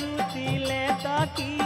लेके लेता तकियावा